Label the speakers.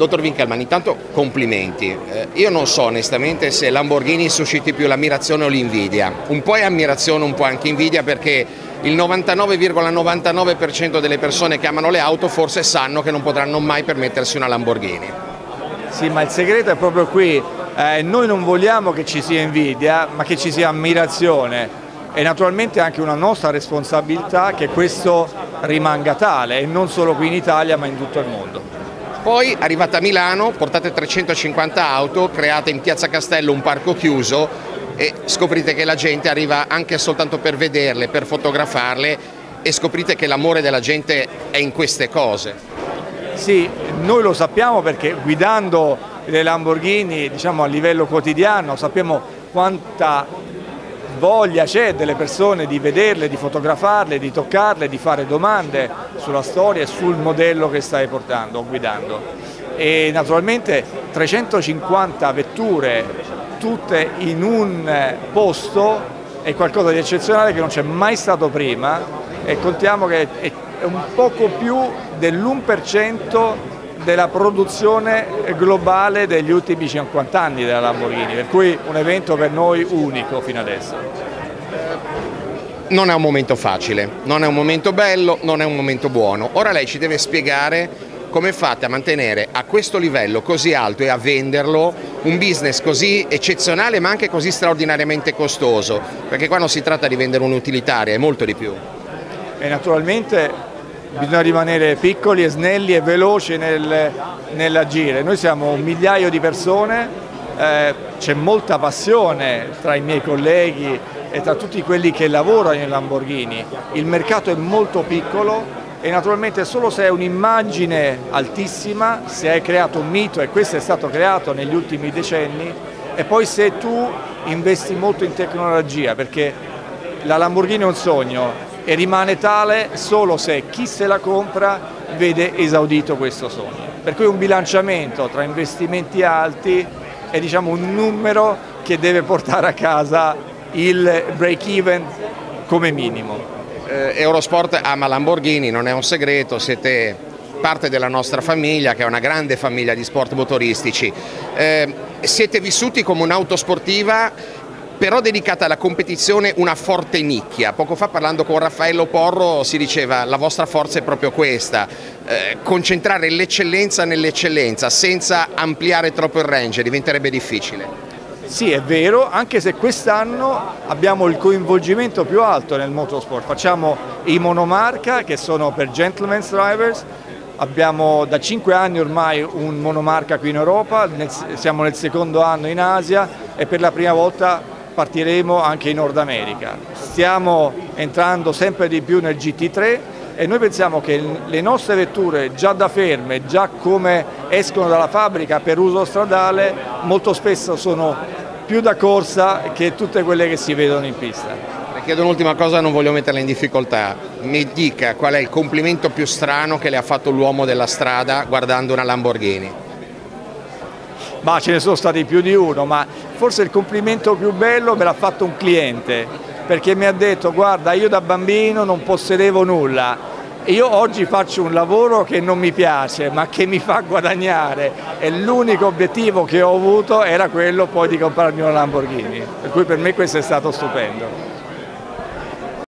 Speaker 1: Dottor Winkelmann, intanto complimenti. Eh, io non so onestamente se Lamborghini susciti più l'ammirazione o l'invidia. Un po' è ammirazione, un po' anche invidia perché il 99,99% ,99 delle persone che amano le auto forse sanno che non potranno mai permettersi una Lamborghini.
Speaker 2: Sì, ma il segreto è proprio qui. Eh, noi non vogliamo che ci sia invidia, ma che ci sia ammirazione e naturalmente anche una nostra responsabilità che questo rimanga tale e non solo qui in Italia ma in tutto il mondo.
Speaker 1: Poi arrivate a Milano, portate 350 auto, create in Piazza Castello un parco chiuso e scoprite che la gente arriva anche soltanto per vederle, per fotografarle e scoprite che l'amore della gente è in queste cose.
Speaker 2: Sì, noi lo sappiamo perché guidando le Lamborghini diciamo, a livello quotidiano sappiamo quanta voglia c'è delle persone di vederle, di fotografarle, di toccarle, di fare domande sulla storia e sul modello che stai portando o guidando. E naturalmente 350 vetture tutte in un posto è qualcosa di eccezionale che non c'è mai stato prima e contiamo che è un poco più dell'1% della produzione globale degli ultimi 50 anni della Lamborghini, per cui un evento per noi unico fino adesso.
Speaker 1: Non è un momento facile, non è un momento bello, non è un momento buono. Ora lei ci deve spiegare come fate a mantenere a questo livello così alto e a venderlo un business così eccezionale ma anche così straordinariamente costoso, perché qua non si tratta di vendere un'utilitaria, è molto di più.
Speaker 2: E naturalmente bisogna rimanere piccoli e snelli e veloci nel, nell'agire. Noi siamo un migliaio di persone, eh, c'è molta passione tra i miei colleghi e tra tutti quelli che lavorano in Lamborghini. Il mercato è molto piccolo e naturalmente solo se hai un'immagine altissima, se hai creato un mito e questo è stato creato negli ultimi decenni e poi se tu investi molto in tecnologia perché la Lamborghini è un sogno, e rimane tale solo se chi se la compra vede esaudito questo sogno. Per cui un bilanciamento tra investimenti alti è diciamo, un numero che deve portare a casa il break even come minimo.
Speaker 1: Eh, Eurosport ama Lamborghini, non è un segreto, siete parte della nostra famiglia che è una grande famiglia di sport motoristici. Eh, siete vissuti come un'auto sportiva però dedicata alla competizione una forte nicchia. Poco fa parlando con Raffaello Porro si diceva la vostra forza è proprio questa, eh, concentrare l'eccellenza nell'eccellenza senza ampliare troppo il range diventerebbe difficile.
Speaker 2: Sì, è vero, anche se quest'anno abbiamo il coinvolgimento più alto nel motorsport. Facciamo i monomarca che sono per gentleman's drivers, abbiamo da 5 anni ormai un monomarca qui in Europa, siamo nel secondo anno in Asia e per la prima volta partiremo anche in Nord America. Stiamo entrando sempre di più nel GT3 e noi pensiamo che le nostre vetture già da ferme, già come escono dalla fabbrica per uso stradale, molto spesso sono più da corsa che tutte quelle che si vedono in pista.
Speaker 1: Le chiedo un'ultima cosa, non voglio metterla in difficoltà. Mi dica qual è il complimento più strano che le ha fatto l'uomo della strada guardando una Lamborghini?
Speaker 2: Ma ce ne sono stati più di uno, ma forse il complimento più bello me l'ha fatto un cliente, perché mi ha detto guarda io da bambino non possedevo nulla, io oggi faccio un lavoro che non mi piace ma che mi fa guadagnare e l'unico obiettivo che ho avuto era quello poi di comprarmi una Lamborghini, per cui per me questo è stato stupendo.